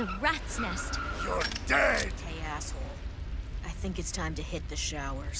a rat's nest. You're dead! Hey, asshole. I think it's time to hit the showers.